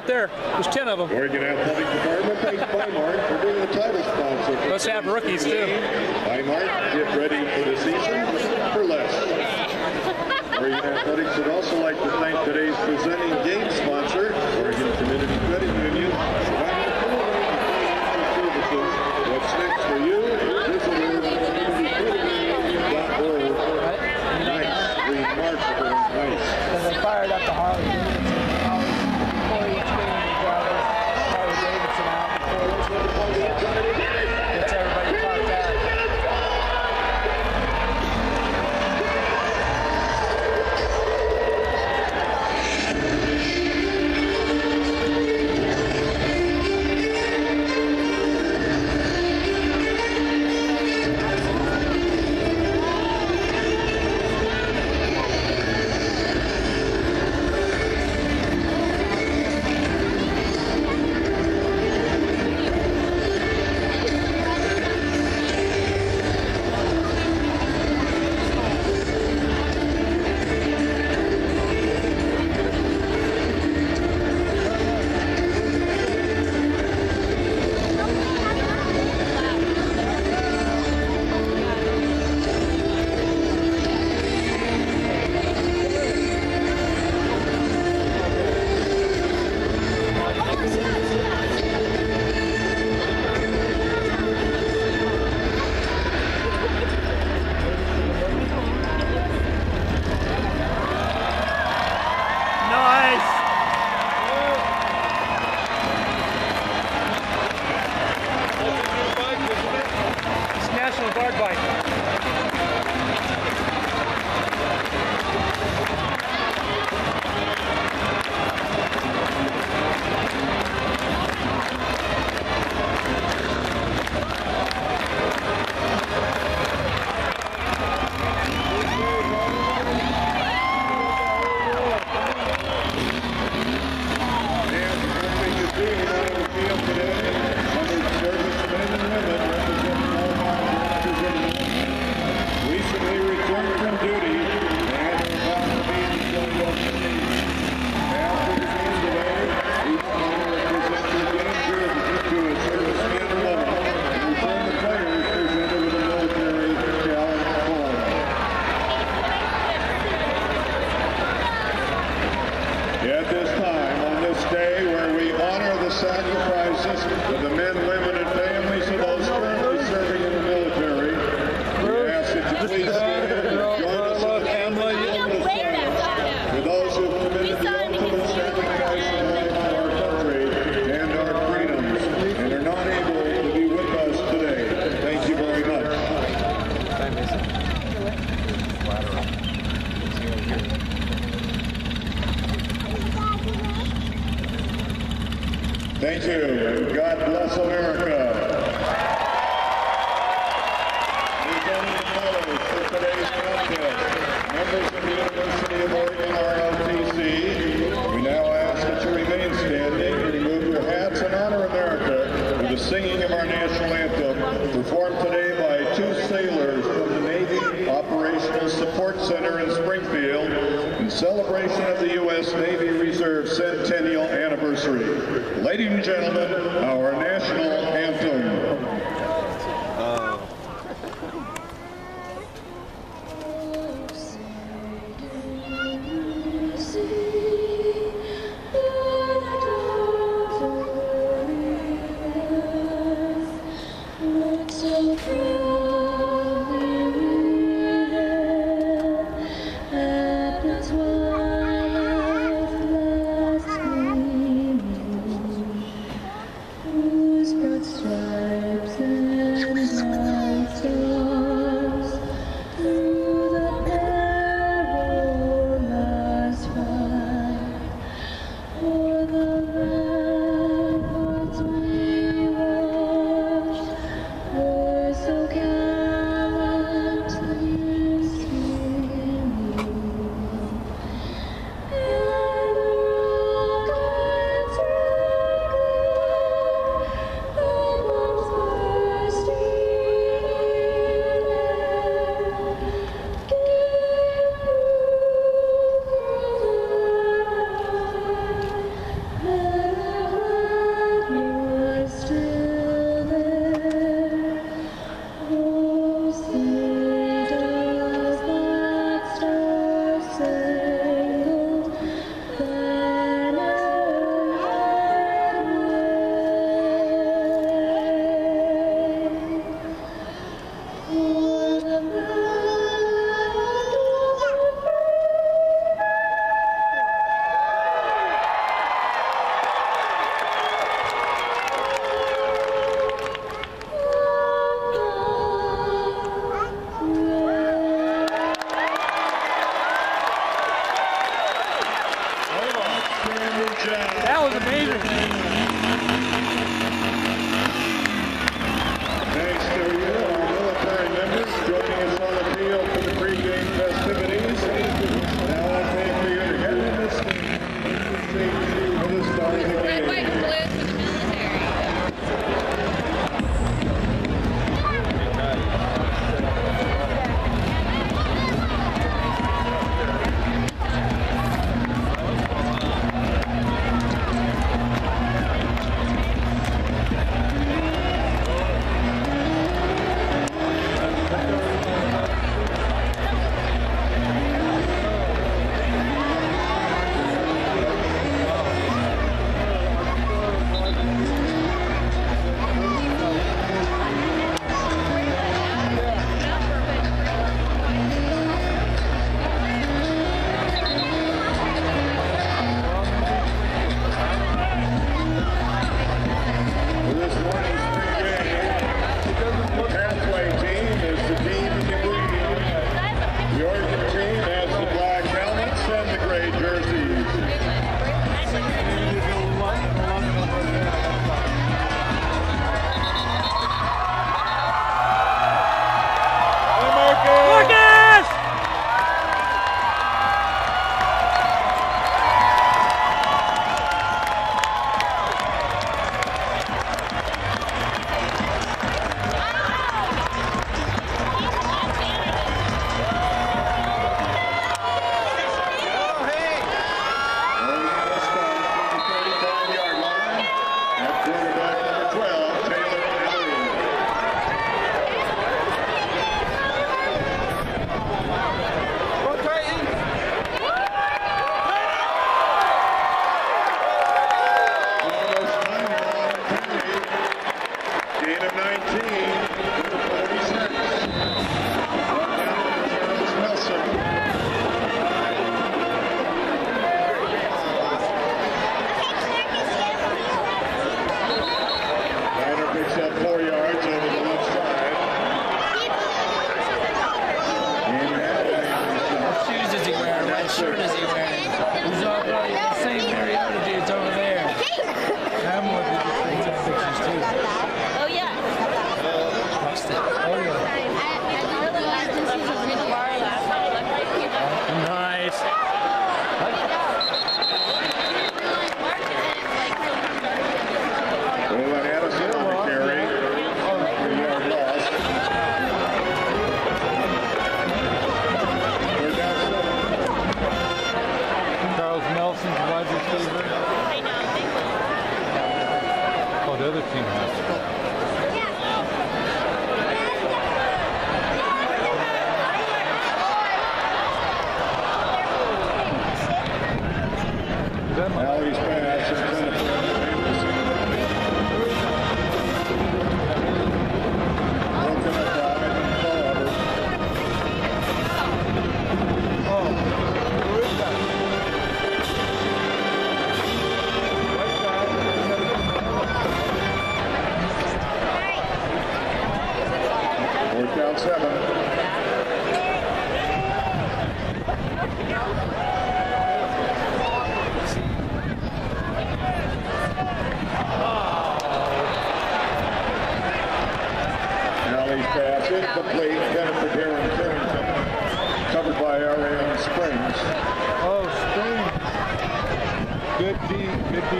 right there. There's 10 of them. Oregon Athletic Department thanks Bi-Mart for being the title sponsor. for Let's have rookies, too. Bi-Mart, get ready for the season for less. Oregon Athletics would also like to thank today's presenting game sponsor, Oregon Community Credit Union, providing a full range of financial services. What's next for you? Visit oregoncommunitycreditunion.org. Nice, remarkable, nice. Because they fired up the Harley Thank you, God bless America. Presenting medals for today's members of the University of Oregon ROTC, we now ask that you remain standing and remove your hats and honor America with the singing of our national anthem, performed today by two sailors from the Navy Operational Support Center in Springfield in celebration of the U.S. Navy Reserve Centennial Anniversary. And gentlemen, D,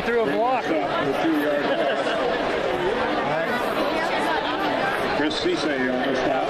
he threw a block. Chris Seisay on the stop.